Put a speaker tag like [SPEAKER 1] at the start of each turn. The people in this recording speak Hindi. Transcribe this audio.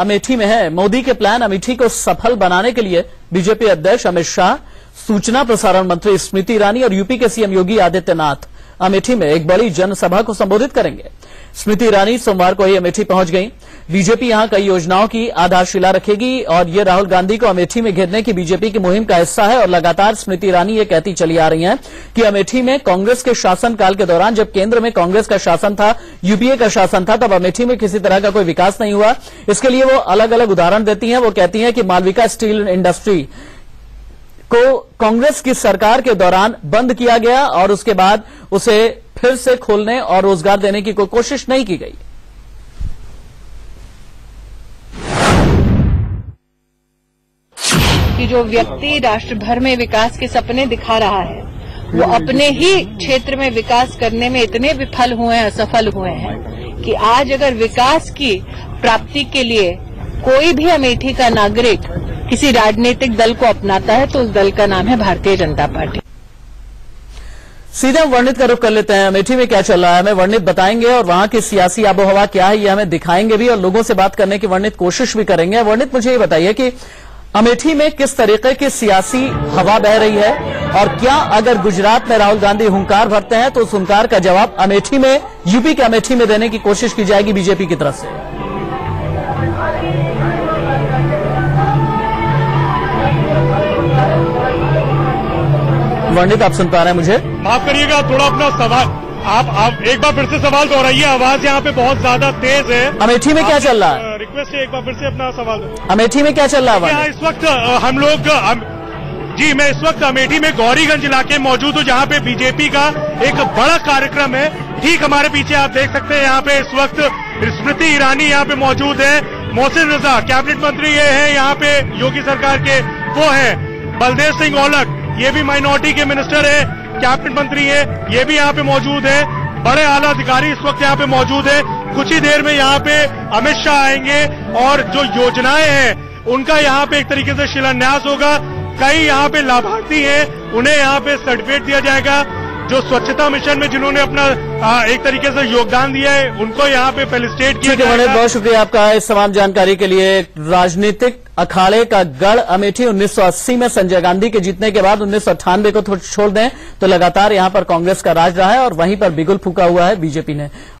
[SPEAKER 1] अमेठी में है। मोदी के प्लान अमेठी को सफल बनाने के लिए बीजेपी अध्यक्ष अमित शाह, सूचना प्रसारण मंत्री स्मृति ईरानी और यूपी के सीएम योगी आदित्यनाथ अमेठी में एक बड़ी जनसभा को संबोधित करेंगे। स्मृति ईरानी सोमवार को ही अमेठी पहुँच गई। बीजेपी यहाँ कई योजनाओं की आधारशिला रखेगी और ये राहुल गांधी को अमेठी में घेरने की बीजेपी की मुहिम का हिस्सा है और लगातार स्मृति ईरानी ये कहती चली आ रही हैं कि अमेठी में कांग्रेस के शासनकाल के दौरान जब केंद्र में कांग्रेस का शासन था, यूपीए का शासन था, तब अमेठी में किसी तरह का कोई विकास नहीं हुआ। इसके लिए वो अलग अलग उदाहरण देती हैं। वो कहती हैं कि मालविका स्टील इंडस्ट्री को कांग्रेस की सरकार के दौरान बंद किया गया और उसके बाद उसे फिर से खोलने और रोज़गार देने की कोई कोशिश नहीं की गई।
[SPEAKER 2] कि जो व्यक्ति राष्ट्र भर में विकास के सपने दिखा रहा है, वो अपने ही क्षेत्र में विकास करने में इतने विफल हुए हैं, असफल हुए हैं, कि आज अगर विकास की प्राप्ति के लिए कोई भी अमेठी का नागरिक किसी राजनीतिक दल को अपनाता है तो उस दल का नाम है भारतीय जनता पार्टी।
[SPEAKER 1] सीधे हम वर्णित का रुख कर लेते हैं। अमेठी में क्या चल रहा है? हमें वर्णित बताएँगे और वहाँ की सियासी आबोहवा क्या है, ये हमें दिखाएँगे भी और लोगों से बात करने की वर्णित कोशिश भी करेंगे। वर्णित, मुझे ये बताइए कि अमेठी में किस तरीके की सियासी हवा बह रही है और क्या अगर गुजरात में राहुल गांधी हुंकार भरते हैं तो उस हुंकार का जवाब अमेठी में, यूपी के अमेठी में देने की कोशिश की जाएगी बीजेपी की तरफ़ से। वर्णित आप सुन पा रहे हैं मुझे।
[SPEAKER 3] माफ़ करिएगा थोड़ा अपना सवाल आप आप एक बार फिर से सवाल दोहराइए आवाज़ यहाँ पे बहुत ज़्यादा तेज है।
[SPEAKER 1] अमेठी में क्या चल रहा है?
[SPEAKER 3] रिक्वेस्ट है एक बार फिर से अपना सवाल
[SPEAKER 1] अमेठी में क्या चल रहा है
[SPEAKER 3] इस वक्त हम लोग जी मैं इस वक्त अमेठी में गौरीगंज इलाके में मौजूद हूँ जहाँ पे बीजेपी का एक बड़ा कार्यक्रम है। ठीक हमारे पीछे आप देख सकते हैं यहाँ पे इस वक्त स्मृति ईरानी यहाँ पे मौजूद है। मोहसिन रजा कैबिनेट मंत्री ये है यहाँ पे योगी सरकार के वो है। बलदेव सिंह औलख ये भी माइनॉरिटी के मिनिस्टर है कैबिनेट मंत्री है, ये भी यहाँ पे मौजूद है। बड़े आला अधिकारी इस वक्त यहाँ पे मौजूद है। कुछ ही देर में यहाँ पे अमित शाह आएँगे और जो योजनाएँ हैं, उनका यहाँ पे एक तरीके से शिलान्यास होगा। कई यहाँ पे लाभार्थी हैं, उन्हें यहाँ पे सर्टिफिकेट दिया जाएगा। जो स्वच्छता मिशन में जिन्होंने अपना आ, एक तरीके से योगदान दिया है उनको यहाँ पे फेलिस्टेट किया
[SPEAKER 1] ठीक है बहुत शुक्रिया आपका इस तमाम जानकारी के लिए। राजनीतिक अखाड़े का गढ़ अमेठी 1980 में संजय गांधी के जीतने के बाद उन्नीस सौ अठानवे को छोड़ दें तो लगातार यहाँ पर कांग्रेस का राज रहा है और वहीं पर बिगुल फूका हुआ है बीजेपी ने।